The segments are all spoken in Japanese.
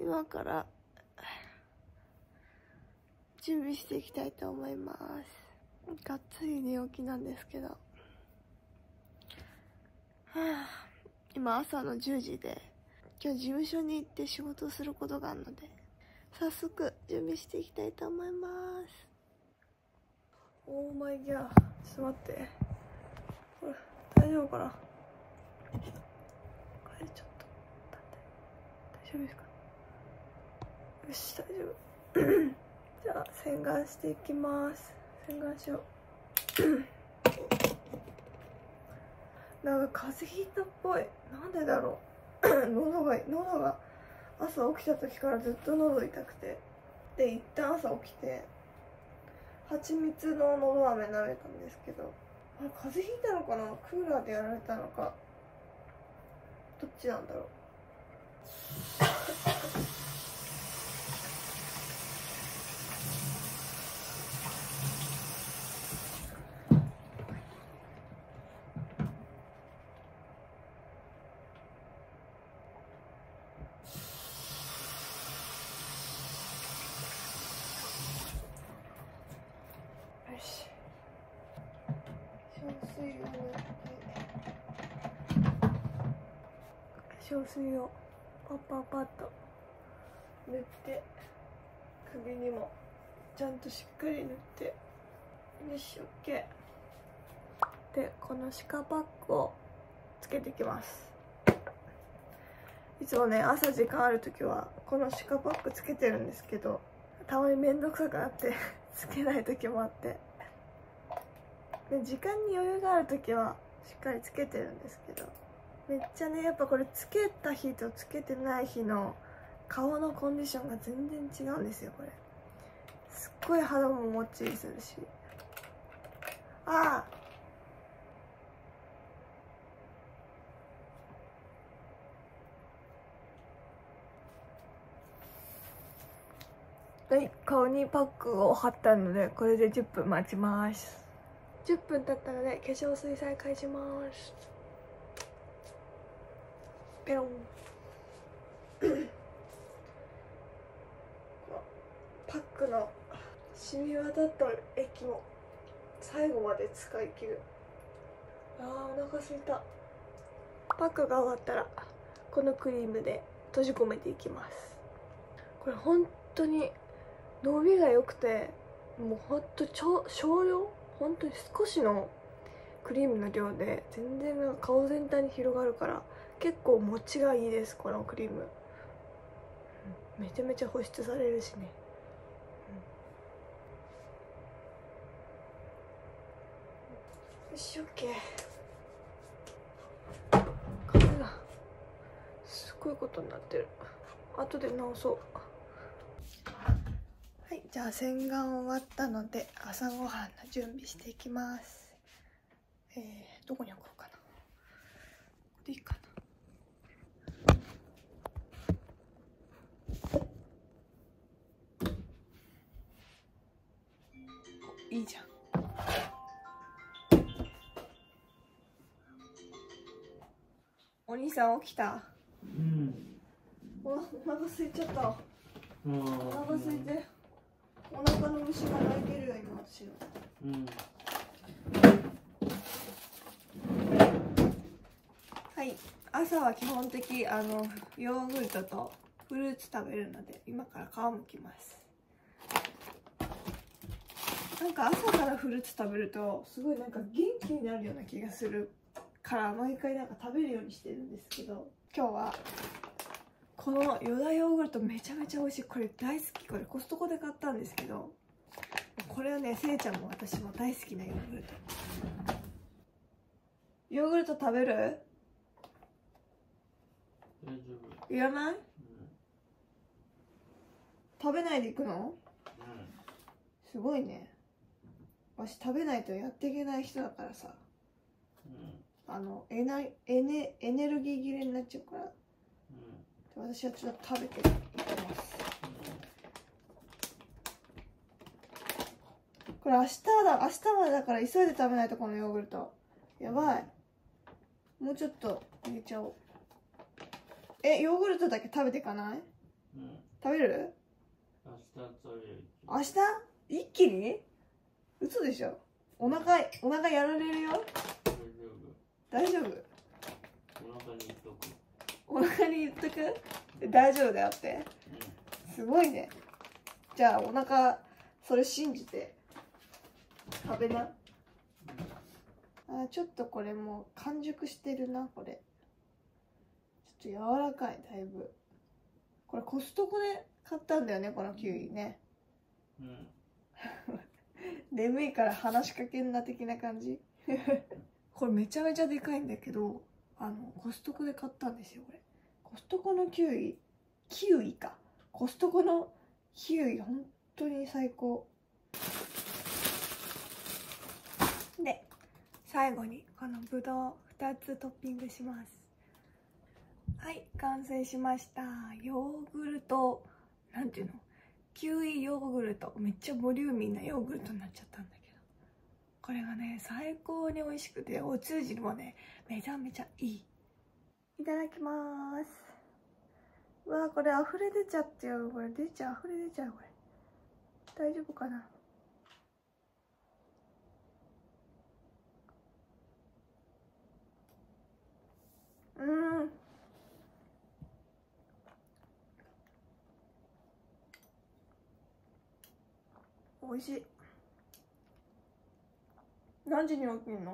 今から準備していきたいと思います。がっつり寝起きなんですけど。はあ今朝の10時で今日事務所に行って仕事をすることがあるので早速準備していきたいと思います。オーマイギャーちょっと待って。これ大丈夫かな？これちょっと。待って大丈夫ですか？よし大丈夫。じゃあ洗顔していきます。洗顔しよう。なんか風邪ひいたっぽい。なんでだろう。喉が喉が朝起きた時からずっと喉痛くて。で一旦朝起きて蜂蜜ののど飴舐めたんですけど。あ風邪ひいたのかな？クーラーでやられたのか。どっちなんだろうよし小水を塗って小水をパッパッパッと塗って首にもちゃんとしっかり塗ってよし OK でこのシカパックをつけていきます。いつもね朝時間ある時はこのシカパックつけてるんですけどたまにめんどくさくなって つけない時もあって。で時間に余裕がある時はしっかりつけてるんですけど。めっちゃねやっぱこれつけた日とつけてない日の顔のコンディションが全然違うんですよこれ。すっごい肌ももっちりするし。ああはい顔にパックを貼ったのでこれで10分待ちます。10分経ったので化粧水再開しますペロン。パックの染み渡った液も最後まで使い切る。あーお腹すいた。パックが終わったらこのクリームで閉じ込めていきます。これ本当に伸びが良くてもうほんと少少量？本当に少しのクリームの量で全然顔全体に広がるから結構持ちがいいですこのクリームめちゃめちゃ保湿されるしね、よし OK 髪がすごいことになってる後で直そうはい、じゃあ洗顔終わったので朝ごはんの準備していきます。えー、どこに置こうかな。ここでいいかな。いいじゃん。お兄さん起きた？うん。おお腹空いちゃった。うん。お腹空いて。お腹の虫が鳴いてるよ今私の。うん。はい、朝は基本的あのヨーグルトとフルーツ食べるので今から皮むきますなんか朝からフルーツ食べるとすごいなんか元気になるような気がするから毎回なんか食べるようにしてるんですけど今日はこのヨダヨーグルトめちゃめちゃ美味しい。これ大好き。これコストコで買ったんですけどこれはねせいちゃんも私も大好きなヨーグルト。ヨーグルト食べる？大丈夫。いらない？うん。食べないでいくの？うすごいね私食べないとやっていけない人だからさ。ん。あのエナエネエネルギー切れになっちゃうから。うん。私はちょっと食べていきます。これ明日だ。明日までだから急いで食べないとこのヨーグルト。やばい。もうちょっと入れちゃおう。えヨーグルトだけ食べていかない？うん。食べる？明日食べる。明日？一気に？嘘でしょ？お腹お腹やられるよ？大丈夫。大丈夫？お腹に言っとく。お腹に言っとく？大丈夫だよって？すごいね。じゃあお腹それ信じて。食べな。あちょっとこれもう完熟してるなこれ。ちょっと柔らかいだいぶ。これコストコで買ったんだよねこのキウイね。うんうん 眠いから話しかけんな的な感じ？これめちゃめちゃでかいんだけどあのコストコで買ったんですよこれ。コストコのキウイ？キウイか。コストコのキウイ本当に最高。で最後にこのぶどう2つトッピングします。はい完成しました。ヨーグルト。なんていうの？キウイヨーグルトめっちゃボリューミーなヨーグルトになっちゃったんだけどこれがね最高に美味しくてお通じもねめちゃめちゃいい。いただきます。うわこれ溢れ出ちゃってよこれ出ちゃう溢れ出ちゃうこれ。大丈夫かなうん美味しい。何時に起きるの？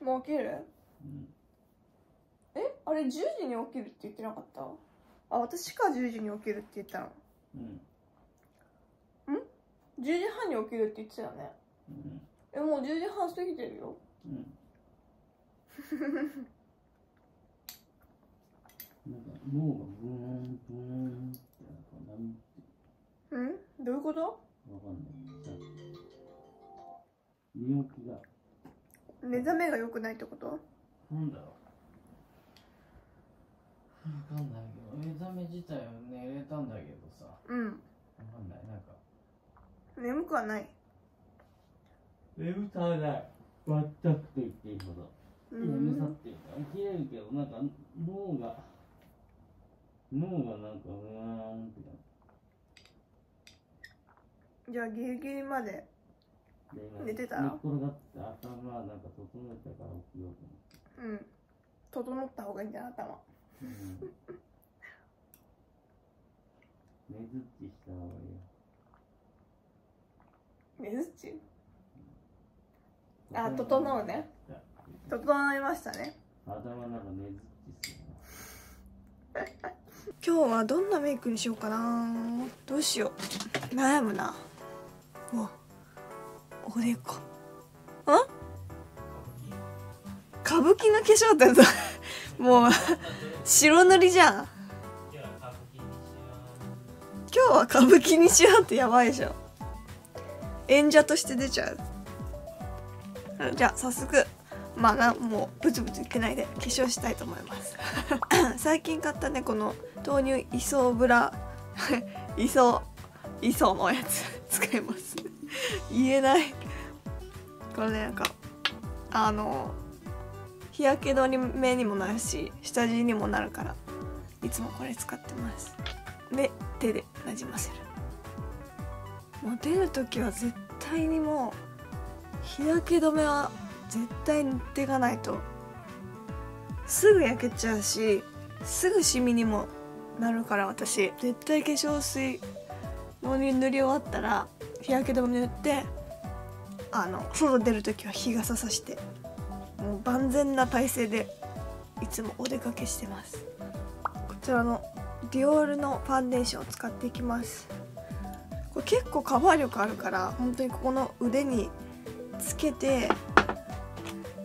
もう起きるうん。え？あれ10時に起きるって言ってなかった？あ私か10時に起きるって言ったの。うん。10時半に起きるって言ってたよね。うん。えもう10時半過ぎてるよ。うん。なんか脳がブーンブーンってなんかなんて。うん？どういうこと？わかんない。さ寝起きが。目覚めが良くないってこと？なんだろう。わかんないけど。目覚め自体は寝れたんだけどさ。わうん。かんない。なんか。眠くはない？眠さはない。全くと言っていいほど。う眠さっんていうか起きれるけどなんか脳が脳がなんかうーんってなってじゃあギリギリまで寝てた？寝っ転がって頭なんか整えたから起きようと思って。うん。整った方がいいんじゃない？頭。うん。寝ずっちした方がいいよ。目ずっち？あ整うね。整いましたね。頭なんか寝ずっちする 今日はどんなメイクにしようかなどうしよう。悩むなおおでこん？歌舞伎の化粧ってさ もう白塗りじゃん。今日は歌舞伎にしようってやばいでしょ演者として出ちゃう。じゃあ早速まあもうブツブツ言ってないで化粧したいと思います。最近買ったねこの豆乳イソブラ。イソイソのやつ。使います。言えない。これなんかあの日焼け止めにもなるし下地にもなるからいつもこれ使ってます。で手でなじませる。もう出る時は絶対にもう日焼け止めは絶対塗っていかないとすぐ焼けちゃうしすぐシミにもなるから私。絶対化粧水のに塗り終わったら日焼け止め塗ってあの外出る時は日傘さしてもう万全な体勢でいつもお出かけしてます。こちらのディオールのファンデーションを使っていきます。これ結構カバー力あるから本当にここの腕につけて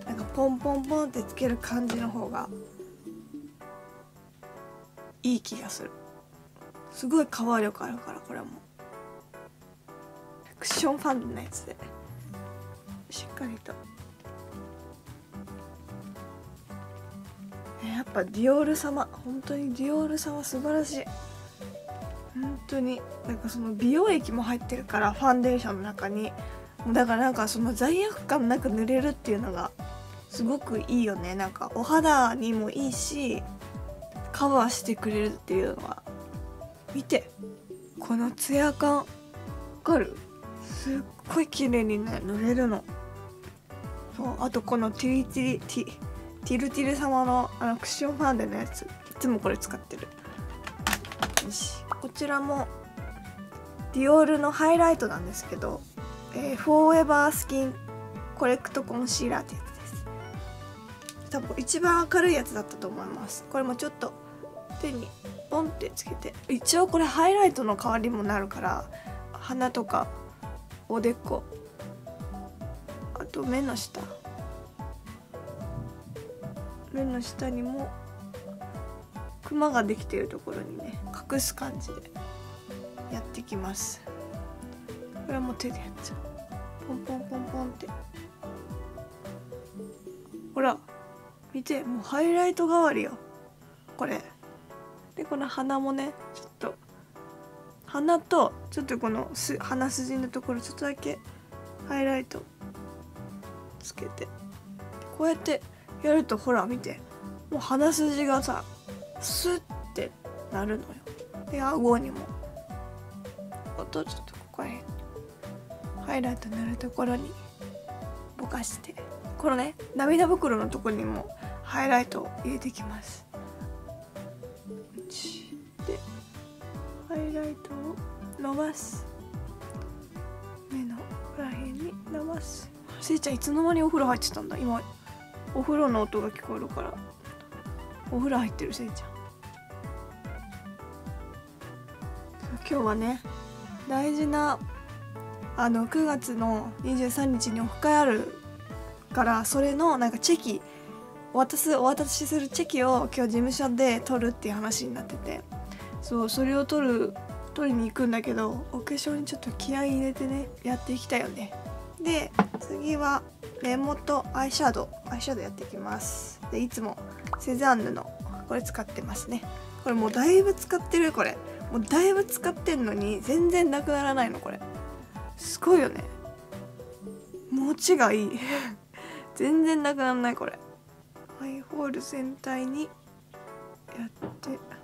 なんかポンポンポンってつける感じの方がいい気がする。すごいカバー力あるからこれもクッションファンデのやつで。しっかりと。やっぱディオール様。本当にディオール様素晴らしい。本当に。なんかその美容液も入ってるからファンデーションの中に。だからなんかその罪悪感なく塗れるっていうのがすごくいいよね。なんかお肌にもいいしカバーしてくれるっていうのは。見て。このツヤ感。わかる？すっごい綺麗にね塗れるの。そうあとこのティリティリティティルティル様のあのクッションファンデのやつ。いつもこれ使ってる。よし。こちらもディオールのハイライトなんですけど、えー、フォーエバースキンコレクトコンシーラーってやつです。多分一番明るいやつだったと思います。これもちょっと手にポンってつけて。一応これハイライトの代わりもなるから鼻とかおでこ。あと目の下。目の下にもクマができているところにね隠す感じでやってきます。これはもう手でやっちゃう。ポンポンポンポンって。ほら見てもうハイライト代わりよ。これ。でこの鼻もねちょっと鼻とちょっとこのす鼻筋のところちょっとだけハイライトつけてこうやってやるとほら見てもう鼻筋がさスッてなるのよ。で顎にもあとちょっとここら辺ハイライト塗るところにぼかしてこのね涙袋のとこにもハイライトを入れてきます。伸ばす。目のらへんに伸ばす。せいちゃんいつの間にお風呂入ってたんだ？今お風呂の音が聞こえるから。お風呂入ってるせいちゃん。今日はね大事なあの9月の23日にオフ会あるからそれのなんかチェキ渡すお渡しするチェキを今日事務所で取るっていう話になってて。そうそれを取る取りに行くんだけどお化粧にちょっと気合い入れてねやっていきたいよね。で次は目元アイシャドウ。アイシャドウやっていきます。でいつもセザンヌのこれ使ってますね。これもうだいぶ使ってるこれ。もうだいぶ使ってんのに全然なくならないのこれ。すごいよね。持ちがいい。全然なくならないこれ。アイホール全体にやって。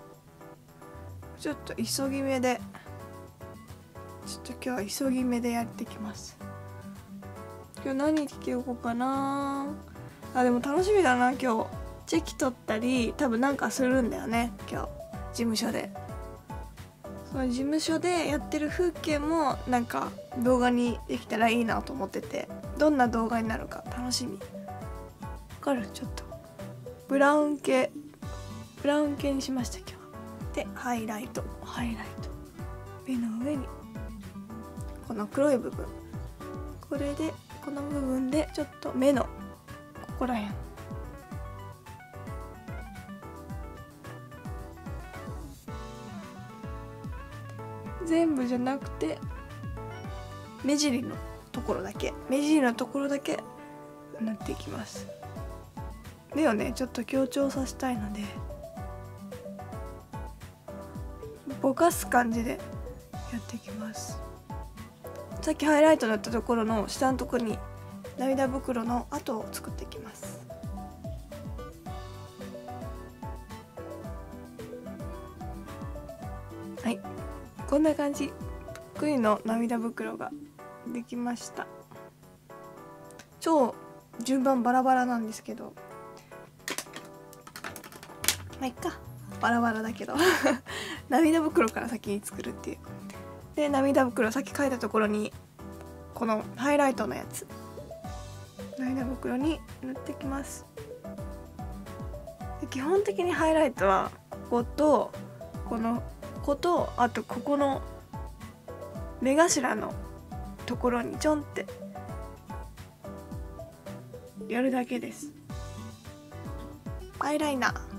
ちょっと急ぎ目でちょっと今日は急ぎ目でやってきます。今日何着てよこうかな。あでも楽しみだな今日。チェキ取ったり多分なんかするんだよね今日。事務所で。その事務所でやってる風景もなんか動画にできたらいいなと思ってて。どんな動画になるか楽しみ。わかる？ちょっと。ブラウン系。ブラウン系にしました今日。でハイライト。ハイライト。目の上に。この黒い部分。これでこの部分でちょっと目のここら辺。全部じゃなくて目尻のところだけ。目尻のところだけ塗っていきます。目をね。ちょっと強調させたいのでぼかす感じでやっていきます。さっきハイライト塗ったところの下のところに涙袋の跡を作っていきます。はい。こんな感じ。得意の涙袋ができました。超順番バラバラなんですけど。まあいっか。バラバラだけど。涙袋から先に作るっていう。で涙袋さっき書いたところにこのハイライトのやつ。涙袋に塗ってきます。基本的にハイライトはこことこのこことあとここの目頭のところにちょんってやるだけです。アイライナー。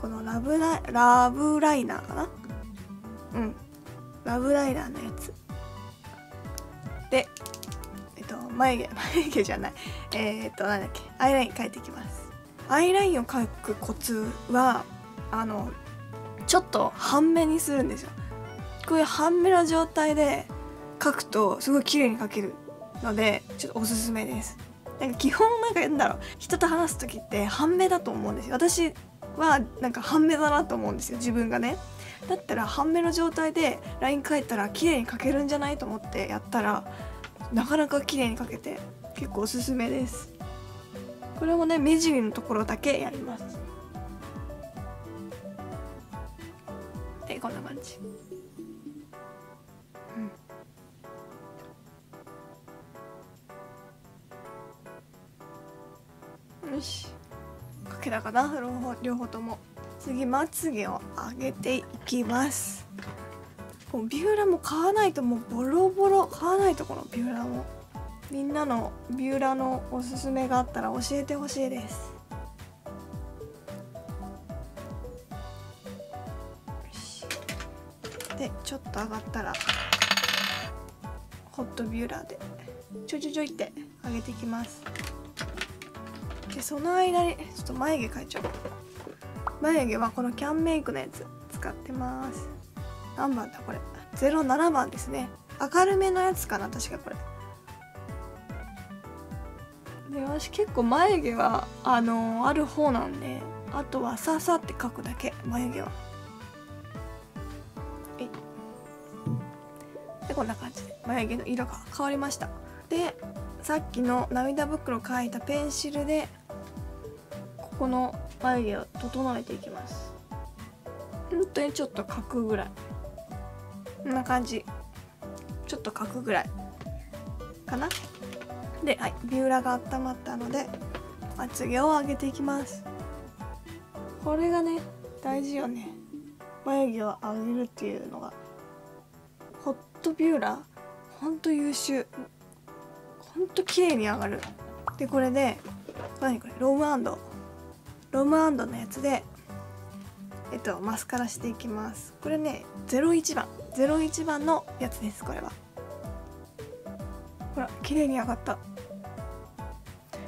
このラブララブライナーかな？うん。ラブライナーのやつ。でえっと眉毛 眉毛じゃない。えー、っとなんだっけ？アイライン描いていきます。アイラインを描くコツはあのちょっと半目にするんですよ。こういう半目の状態で描くとすごい綺麗に描けるのでちょっとおすすめです。なんか基本なんか言うんだろう。人と話す時って半目だと思うんですよ。私はなんか半目だなと思うんですよ自分がね。だったら半目の状態で LINE 書いたら綺麗に書けるんじゃないと思ってやったらなかなか綺麗に書けて結構おすすめです。これもね目尻のところだけやります。でこんな感じ。うん。よし。けたかな両方両方とも。次まつげを上げていきます。もうビューラーも買わないともうボロボロ買わないとこのビューラーも。みんなのビューラーのおすすめがあったら教えてほしいです。でちょっと上がったらホットビューラーで。ちょいちょいちょいって上げていきます。でその間にちょっと眉毛描いちゃおう。眉毛はこのキャンメイクのやつ使ってます。何番だこれ？07番ですね。明るめのやつかな確かこれ。で私結構眉毛はあのー、ある方なんであとはささって描くだけ眉毛は。でこんな感じで眉毛の色が変わりました。でさっきの涙袋描いたペンシルでここの眉毛を整えていきます。本当にちょっと描くぐらい。こんな感じ。ちょっと描くぐらいかな。で、はい、ビューラが温まったのでまつげを上げていきます。これがね大事よね。眉毛を上げるっていうのが。ホットビューラー？ほんと優秀。ほんと綺麗に上がる。でこれで何これ？ロームアンドロムアンドのやつでえっとマスカラしていきます。これね01番。01番のやつですこれは。ほら綺麗に上がった。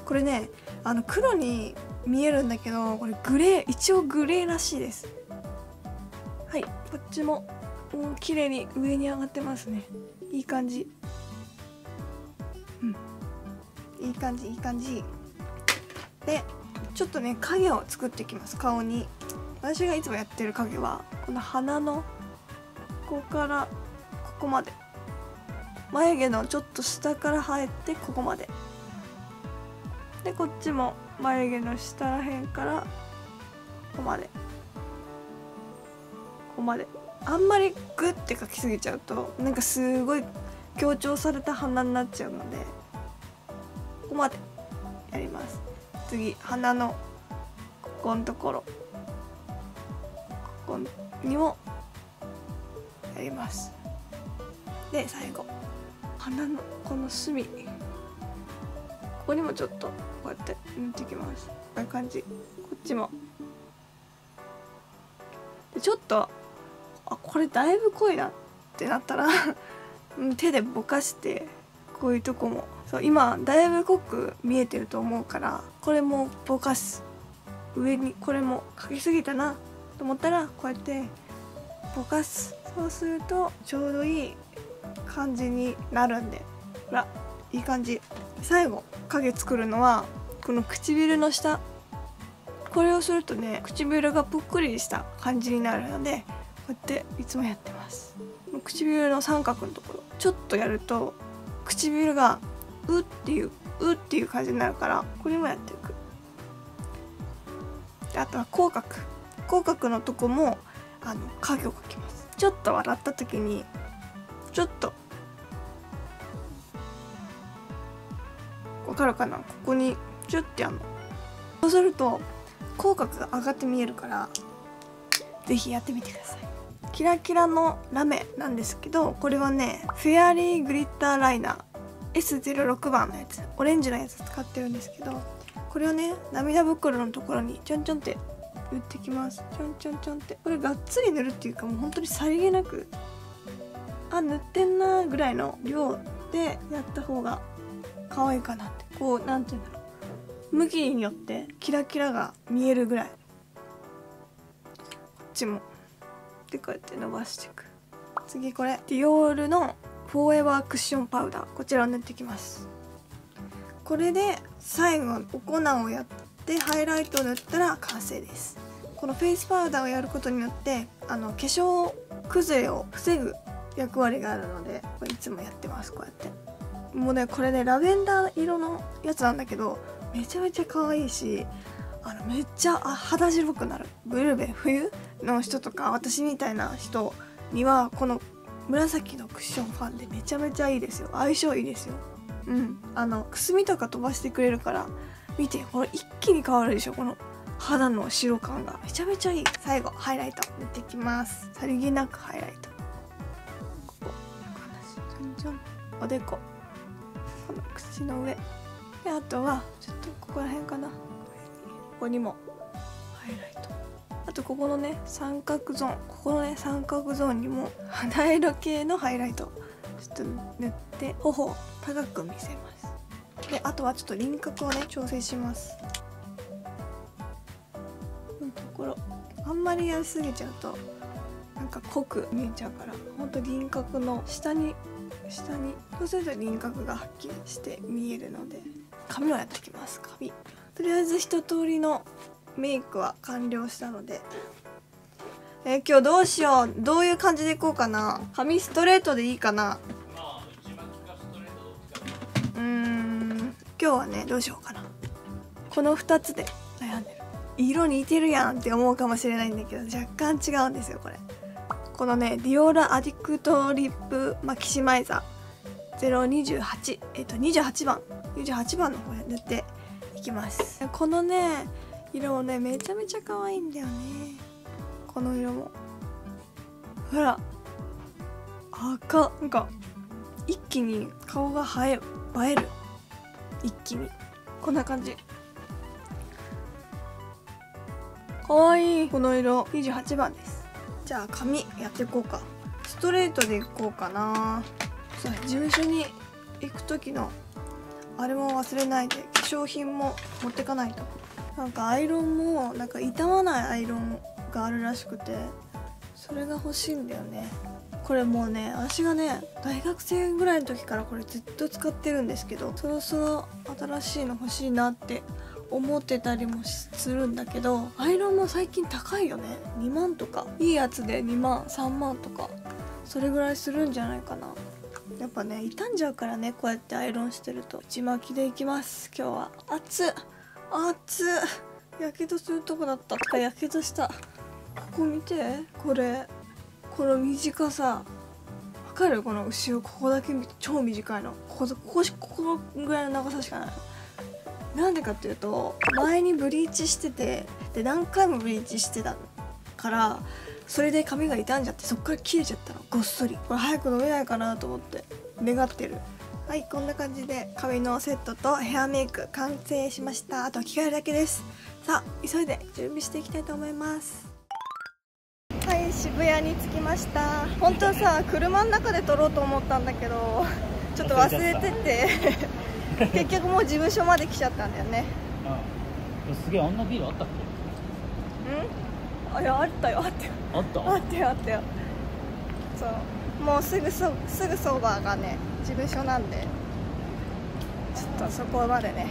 これねあの黒に見えるんだけどこれグレー一応グレーらしいです。はいこっちも綺麗に上に上がってますね。いい感じ。うん。いい感じいい感じ。でちょっとね影を作っていきます。顔に。私がいつもやってる影はこの鼻のここからここまで。眉毛のちょっと下から生えてここまで。でこっちも眉毛の下らへんからここまで。ここまで。あんまりグッて描きすぎちゃうとなんかすごい強調された鼻になっちゃうのでここまでやります。次鼻のここのところ。ここにもやります。で最後。鼻のこの隅。ここにもちょっとこうやって塗っていきます。こういう感じ。こっちも。でちょっとあこれだいぶ濃いなってなったら 手でぼかしてこういうとこも。そう今だいぶ濃く見えてると思うからこれもぼかす上にこれもかけすぎたなと思ったらこうやってぼかすそうするとちょうどいい感じになるんでほらいい感じ。最後影作るのはこの唇の下。これをするとね唇がぷっくりした感じになるのでこうやっていつもやってます。唇の三角のところちょっとやると唇がうっていううっていう感じになるからこれもやっていく。あとは口角。口角のとこもあの影を描きます。ちょっと笑った時にちょっとわかるかな？ここにチュッてやるの。そうすると口角が上がって見えるから是非やってみてください。キラキラのラメなんですけどこれはねフェアリーグリッターライナー。S06 番のやつオレンジのやつ使ってるんですけどこれをね涙袋のところにちょんちょんって塗ってきます。ちょんちょんちょんって。これがっつり塗るっていうかもう本当にさりげなくあ塗ってんなぐらいの量でやった方が可愛いかなって。こうなんていうんだろう。向きによってキラキラが見えるぐらい。こっちも。でこうやって伸ばしていく。次これ。ディオールのフォーエバークッションパウダーこちらを塗っていきます。これで最後お粉をやってハイライトを塗ったら完成です。このフェイスパウダーをやることによってあの化粧崩れを防ぐ役割があるのでいつもやってます。こうやって。もうねこれねラベンダー色のやつなんだけどめちゃめちゃ可愛いしあのめっちゃあ肌白くなる。ブルーベ冬の人とか私みたいな人にはこの紫のクッションファンでめちゃめちゃいいですよ。相性いいですよ。うん。あのくすみとか飛ばしてくれるから見てこれ一気に変わるでしょ。この肌の白感が。めちゃめちゃいい。最後ハイライト塗っていきます。さりげなくハイライト。ここおでこ。この口の上。であとはちょっとここら辺かな。ここにもハイライトあとここのね三角ゾーンここのね三角ゾーンにも肌色系のハイライトちょっと塗って頬を高く見せます。であとはちょっと輪郭をね調整します。このところあんまりやりすぎちゃうとなんか濃く見えちゃうからほんと輪郭の下に下にそうすると輪郭がはっきりして見えるので髪をやってきます髪。とりあえず一通りのメイクは完了したので。えー今日どうしよう。どういう感じでいこうかな。髪ストレートでいいかな。うん。今日はねどうしようかな。この2つで悩んでる。色似てるやんって思うかもしれないんだけど若干違うんですよこれ。このねディオーラアディクトリップマキシマイザー028えっと28番28番の方で塗っていきます。このね色もねめちゃめちゃ可愛いんだよね。この色も。ほら。赤。なんか一気に顔が映える。映える一気に。こんな感じ。かわい。いこの色。28番です。じゃあ髪やっていこうか。ストレートでいこうかな。さあ事務所に行く時のあれも忘れないで化粧品も持ってかないと。なんかアイロンもなんか傷まないアイロンがあるらしくてそれが欲しいんだよね。これもうね私がね大学生ぐらいの時からこれずっと使ってるんですけどそろそろ新しいの欲しいなって思ってたりもするんだけどアイロンも最近高いよね。2万とか。いいやつで2万3万とか。それぐらいするんじゃないかな。やっぱね傷んじゃうからねこうやってアイロンしてると。内巻きでいきます今日は。熱っ。熱っ。やけどするとこだった。かやけどした。ここ見て。これ。この短さ。わかる？この後ろここだけ超短いの。ここここしこぐらいの長さしかないなんでかっていうと前にブリーチしてて。で何回もブリーチしてたからそれで髪が傷んじゃってそっから切れちゃったの。ごっそり。これ早く伸びないかなと思って。願ってる。はいこんな感じで髪のセットとヘアメイク完成しました。あとは着替えるだけです。さあ急いで準備していきたいと思います。はい渋谷に着きました。本当はさ車の中で撮ろうと思ったんだけどちょっと忘れてて結局もう事務所まで来ちゃったんだよね。あすげえあんなビルあったっうん？あいやあったよあったよ。けあった？あったよあったよ。そう。もうすぐそすぐそばがね事務所なんでちょっとそこまでね。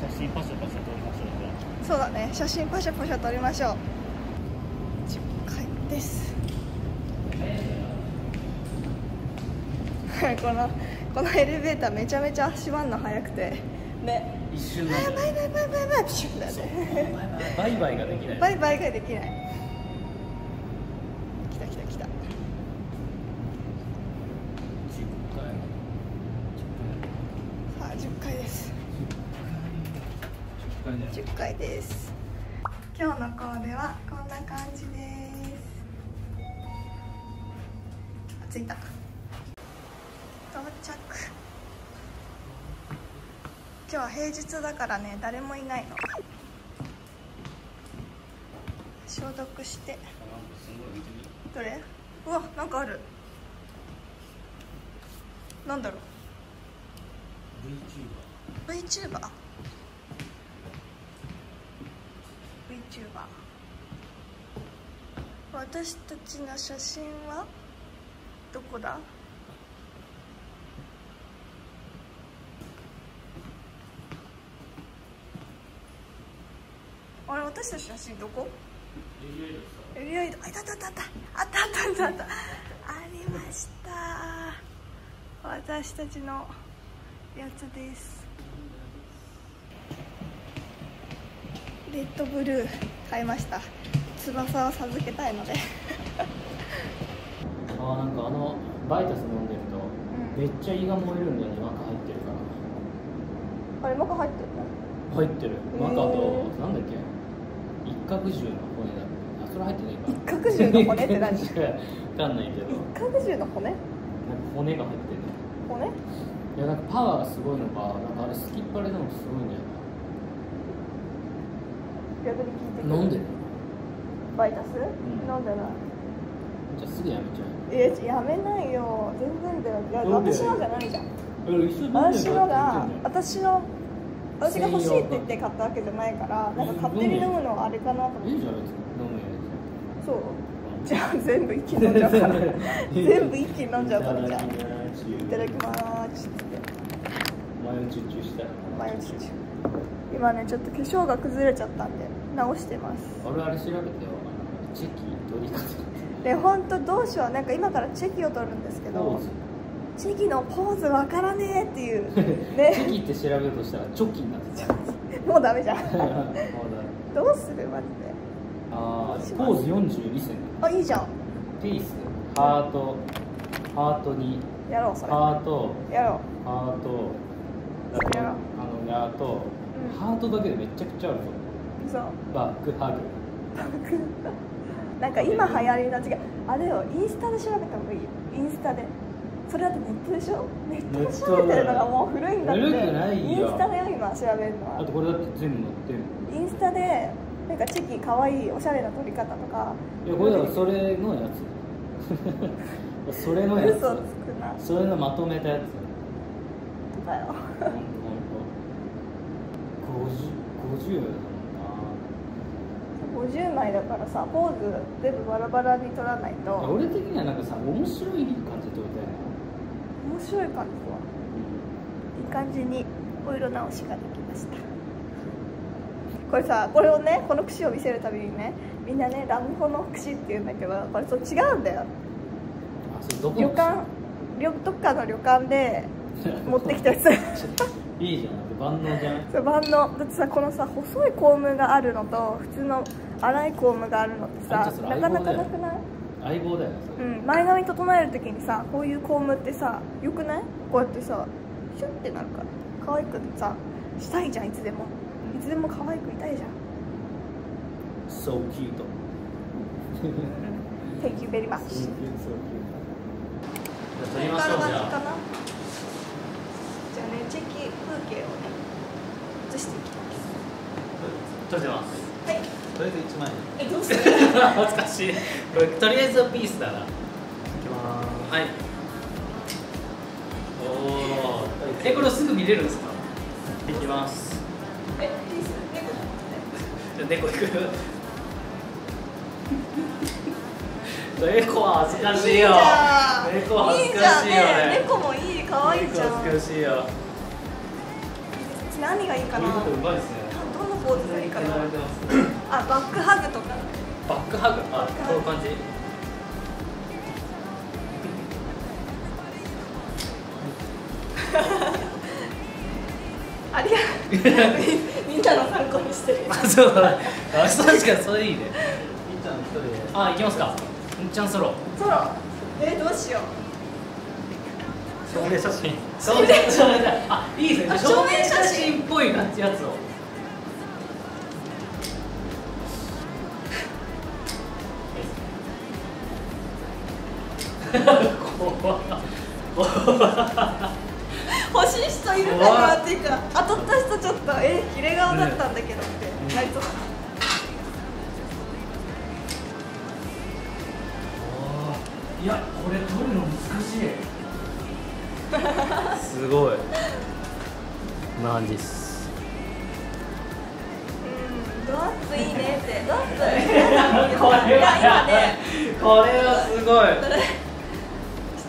写真パシャパシャ撮りましょうそうだね。写真パシャパシャ撮りましょう。10階です。このこのエレベーターめちゃめちゃ閉まんの早くて。ね。あ一瞬バイバイバイバイバイバイプシュッだねバイバイができないバイバイができない来た来た来た10回さあ10階です10回だよ10回です。今日のコーデはこんな感じです。あ着いた。到着。今日は平日だからね誰もいないの。消毒して。どれ？うわなんかある。なんだろう。VTuber VTuber VTuber 私たちの写真は？どこだ？あれ私たちの写真どこ？エリアイドあいたあったあったあった。あったあったあった。ありました。私たちのやつです。レッドブルー買いました。翼を授けたいので。あーなんかあのバイタス飲んでると、ん。めっちゃ胃が燃えるんだよねマカ入ってるから。あれマカ入ってるの？入ってる。マカへとなんだっけ？一角獣の骨だあそれ入ってないか。一角獣の骨って何？わかんないけど。一角獣の骨？なんか骨が入ってる。骨？いやなんかパワーがすごいのかなんかあれスキッパレでもすごいんだよ逆に聞いてくな飲んで？るバイタス、ん。飲んでないじゃあすぐやめちゃえ。やめないよ。全然だよ。いや私のじゃないじゃん。私のが私の私が欲しいって言って買ったわけじゃないからなんか勝手に飲むのはあれかなと思って。いいじゃん別に飲むやそう。じゃあ全部一気に飲んじゃうから 全部一気に飲んじゃうからじゃあ。いただきます。って前をチュッチュした毎日今ねちょっと化粧が崩れちゃったんで直してます。俺あれ調べてよ。チェキ取り方で本当どうしよう。なんか今からチェキを取るんですけどチェキのポーズわからねえっていう。チェねキって調べようとしたらチョキになってた。もうダメじゃん。どうするマジで。あーポーズ42選。あいいじゃん。ピース。ハート。ハートに。やろうそれ。ハート。やろハート。やろう。あのやと、うん。ハートだけでめちゃくちゃあるぞ。うそう。バックハグ。なんか今流行りの違う。あれよインスタで調べた方がいいよ。インスタで。それだってネットでしょ？ネットで調べてるのがもう古いんだって。古くないよ。インスタだよ今調べるのは。あとこれだって全部載ってるインスタでなんかチェキかわいいおしゃれな撮り方とか。いやこれだからそれのやつ。それのやつ。嘘つくなそれのまとめたやつ。だよ。ほんとほんと。50 50だ50枚だからさポーズ全部バラバラに撮らないなと俺的にはなんかさ面白い感じで撮りたいな面白い感じは。いい感じにお色直しができました。これさこれをねこの櫛を見せるたびにねみんなねラブホの櫛って言うんだけどこれそう違うんだよ。旅館。旅どっかの旅館で 持ってきたやつ。いいじゃん。万能じゃん。そう万能。だってさこのさ細いコームがあるのと普通の粗いコームがあるのってさなかなかなくない？相棒だよ。うん、前髪整える時にさこういうコームってさよくない？こうやってさシュッてなるから可愛くさしたいじゃんいつでも。いつでも可愛くいたいじゃん。So cute Thank you very much じゃあ撮りこましょうじゃじゃあねチェキ風景をね写していきます。撮れてます。はいとりあえず1枚。えどうする？恥ずかしい。これとりあえずピースだな。はい。おおえこれすぐ見れるんですか？いきます。えピース猫じゃあ猫いく 猫は恥ずかしいよ。猫恥ずかしいよね。ね猫もいい可愛いじゃん。猫恥ずかしいよ。何がいいかな？どのポーズがいいかな？あバックハグとか。バックハグ？あこういう感じ？ありがとう。みみんなの参考にしてる。あそうだね。あ確かにそれいいね。みっちゃん一人で。あ行きますか。みっちゃんソロ。ソロ。えどうしよう。証明写真。証明写真。あいいですね。あ証明写真。写真っぽいやつを欲しい人いるかなっていうか当たった人ちょっとえキレ顔だったんだけどってなりそうだいやこれ撮るの難しい。すごい。なんです。うんドアップいいねってドアップこれいや今ね。これはすごい。あ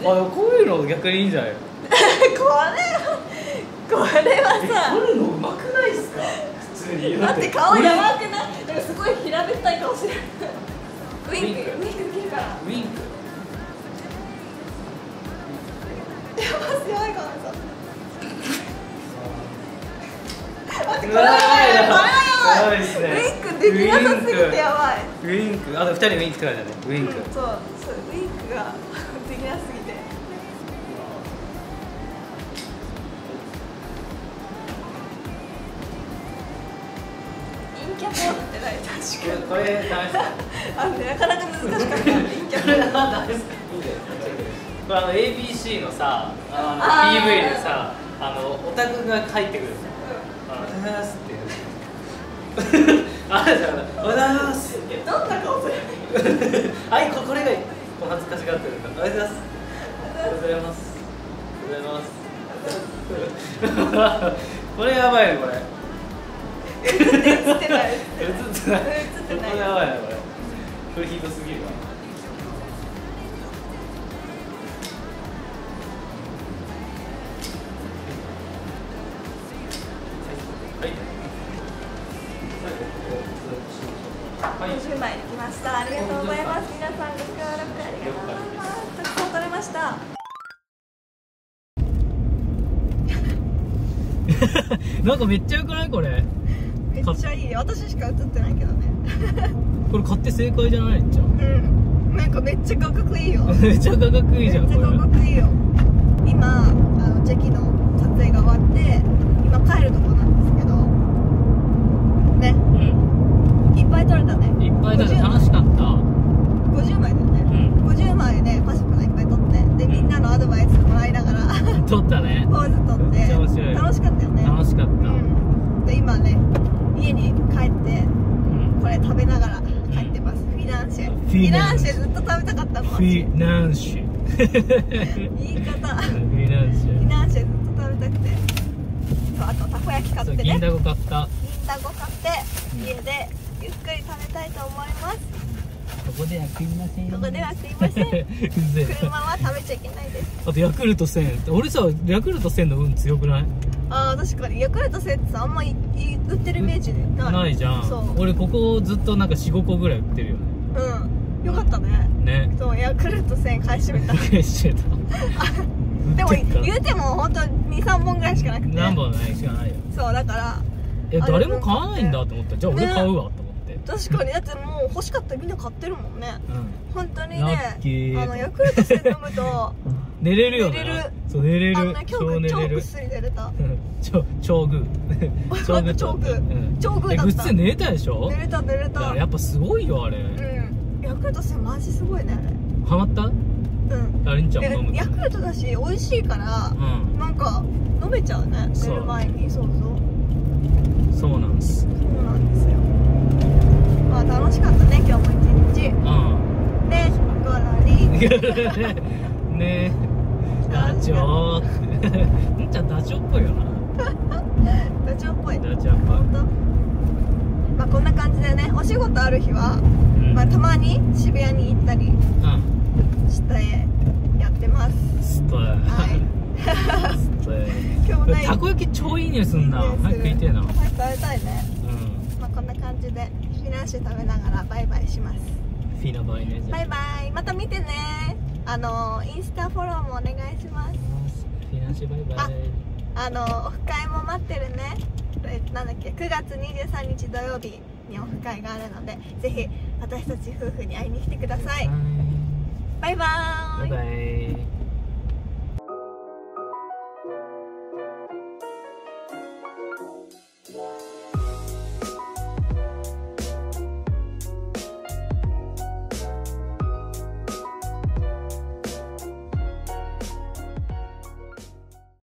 こういうの逆にいいんじゃない？これはこれはさ撮るのうまくないですか？普通に。だって顔やばくない？なんかすごい平べったい顔してる。ウインク。ウインクできるから。ウインク。やばすやばいかもさ待ってこうわれはやウインクできなさすぎてやばい。ウインク。あと二人ウインクって書いてあるね。ウインク、うんそう陰キャポーズって何確かにこれダメですかあのねなかなか難しかったこれでこれあの ABC のさあの PV でさあのオタクが帰ってくるあの「おはようございます」ってあるじゃん「おはようございます」って。どんな顔する？はいここれがこう恥ずかしがってるから。おはようございます。おはようございます。おはようございます。これやばいねこれ映ってない。映ってない。映ってない。これやばい。ねこれこれひどすぎるわはい。はい。はい。50枚できましたありがとうござい。ます皆さんご協力ありがとうござい。ますたくさん取れましたなんかめっちゃよくない。これめっちゃいい。私しか映ってないけどね。これ買って正解じゃないじゃん。うん。なんかめっちゃ画角いいよ。めっちゃ価格いいじゃんこめっちゃ画角いいよ。今あのチェキの撮影が終わって今帰るとこなんですけど。ね。れいっぱい撮れたね。うんいっぱいだし楽しかった。50枚だよね。うん。50枚でパシパシいっぱい撮って。でみんなのアドバイスもらいながら。撮ったね。ポーズ撮って。めっちゃ面白い。楽しかったよね。楽しかった。うん。で今ね家に帰ってうん。これ食べながら帰ってます。フィナンシェ。フフィナンシェずっと食べたかったの。フィナンシェ。言い方。フィナンシフィェナンシェずっと食べたくて。あとたこ焼き買ってね。銀だこ買った。銀だこ買って家でゆっくり食べたいと思いますここでは食いませんここでは食いません。車は食べちゃいけないです。あとヤクルト1000俺さヤクルト1000の運強くない？ああ確かにヤクルトセットさあんまいい売ってるイメージない。ないじゃん。俺ここずっとなんか45個ぐらい売ってるよね。うん。よかったね。ね。そうヤクルト1000買い占めた。してた。でも言うても本当に23本ぐらいしかなくて。何本ないしかないよ。そうだからえ誰も買わないんだと思った。じゃあ俺ね。買うわと確かに。だってもう欲しかったらみんな買ってるもんね。うん。本当にラねあのヤクルト1000飲むと。寝れるよね。寝れる。そう寝れる。あのね今超寝れる。日超ぐっすり寝れた。うん。超超グー 超グー超グーうん。超グーだった。えぐっすり寝れたでしょ？寝れた寝れた。らやっぱすごいよあれ、うん。ヤクルト1000マジすごいね。あハマった？れうん。あれんちゃんも飲むえヤクルトだし美味しいからうん。なんか飲めちゃうね。寝る前に。そうそう。そうなんです。そうなんですよ。まあ楽しかったね今日も一日。うん。でゴロリね。えダチョウんちゃんダチョウっぽい。よなダチョウっぽい。ダチョウっぽいまあこんな感じでねお仕事ある日は、うん。まあ、たまに渋谷に行ったりうん。してやってます。ストイはい。ストイ今日ない。たこ焼き超いい匂いすんな。ね早く食いてえな。うん早く食べたいね。まあこんな感じでナンシュ食べながらバイバイします。フィナバイね。バイバイ。また見てね。あのインスタフォローもお願いします。フィナンシュバイバイ。あのオフ会も待ってるね。なんだっけ。9月23日土曜日にオフ会があるのでぜひ私たち夫婦に会いに来てください。バイバイ。バイバイ。